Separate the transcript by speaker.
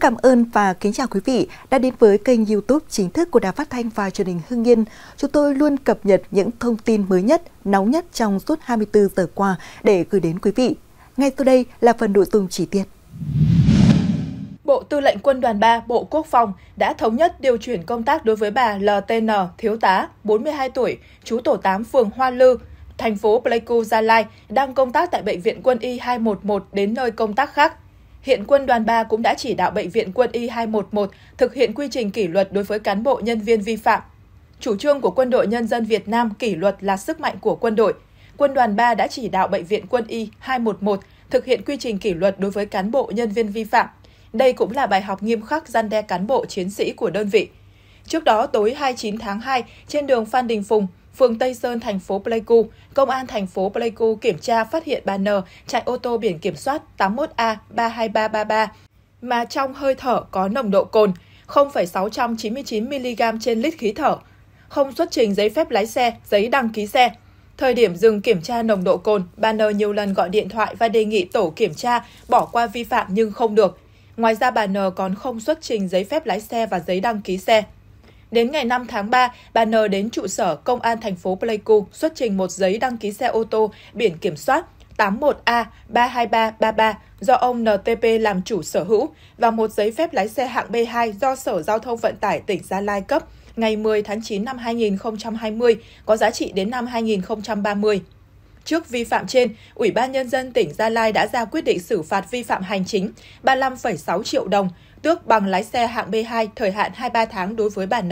Speaker 1: Rất cảm ơn và kính chào quý vị đã đến với kênh youtube chính thức của Đài Phát Thanh và Truyền hình Hưng Yên. Chúng tôi luôn cập nhật những thông tin mới nhất, nóng nhất trong suốt 24 giờ qua để gửi đến quý vị. Ngay sau đây là phần nội dung chi tiết.
Speaker 2: Bộ Tư lệnh Quân đoàn 3, Bộ Quốc phòng đã thống nhất điều chuyển công tác đối với bà LTN, thiếu tá, 42 tuổi, chú tổ 8 phường Hoa Lư, thành phố Pleiku, Gia Lai, đang công tác tại Bệnh viện Quân y 211 đến nơi công tác khác. Hiện Quân đoàn 3 cũng đã chỉ đạo Bệnh viện Quân y 211 thực hiện quy trình kỷ luật đối với cán bộ nhân viên vi phạm. Chủ trương của Quân đội Nhân dân Việt Nam kỷ luật là sức mạnh của quân đội. Quân đoàn 3 đã chỉ đạo Bệnh viện Quân y 211 thực hiện quy trình kỷ luật đối với cán bộ nhân viên vi phạm. Đây cũng là bài học nghiêm khắc gian đe cán bộ chiến sĩ của đơn vị. Trước đó, tối 29 tháng 2, trên đường Phan Đình Phùng, phường Tây Sơn, thành phố Pleiku, Công an thành phố Pleiku kiểm tra phát hiện bà N chạy ô tô biển kiểm soát 81A32333 mà trong hơi thở có nồng độ cồn 0,699mg trên lít khí thở, không xuất trình giấy phép lái xe, giấy đăng ký xe. Thời điểm dừng kiểm tra nồng độ cồn, bà N nhiều lần gọi điện thoại và đề nghị tổ kiểm tra bỏ qua vi phạm nhưng không được. Ngoài ra bà N còn không xuất trình giấy phép lái xe và giấy đăng ký xe. Đến ngày 5 tháng 3, bà N đến trụ sở Công an thành phố Pleiku xuất trình một giấy đăng ký xe ô tô biển kiểm soát 81A32333 do ông NTP làm chủ sở hữu và một giấy phép lái xe hạng B2 do Sở Giao thông Vận tải tỉnh Gia Lai cấp ngày 10 tháng 9 năm 2020 có giá trị đến năm 2030. Trước vi phạm trên, Ủy ban Nhân dân tỉnh Gia Lai đã ra quyết định xử phạt vi phạm hành chính 35,6 triệu đồng, tước bằng lái xe hạng B2 thời hạn 23 tháng đối với bà N.